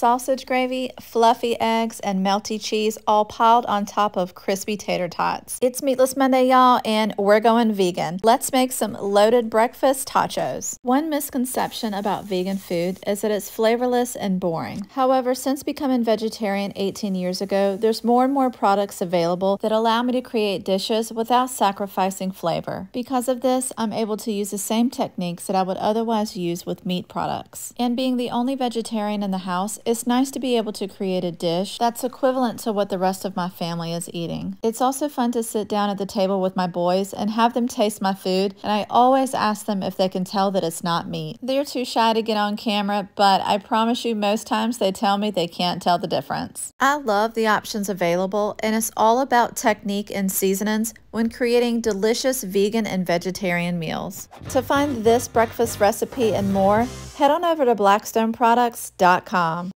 sausage gravy, fluffy eggs, and melty cheese all piled on top of crispy tater tots. It's Meatless Monday, y'all, and we're going vegan. Let's make some loaded breakfast totchos. One misconception about vegan food is that it's flavorless and boring. However, since becoming vegetarian 18 years ago, there's more and more products available that allow me to create dishes without sacrificing flavor. Because of this, I'm able to use the same techniques that I would otherwise use with meat products. And being the only vegetarian in the house, it's nice to be able to create a dish that's equivalent to what the rest of my family is eating. It's also fun to sit down at the table with my boys and have them taste my food, and I always ask them if they can tell that it's not meat. They're too shy to get on camera, but I promise you most times they tell me they can't tell the difference. I love the options available, and it's all about technique and seasonings when creating delicious vegan and vegetarian meals. To find this breakfast recipe and more, head on over to blackstoneproducts.com.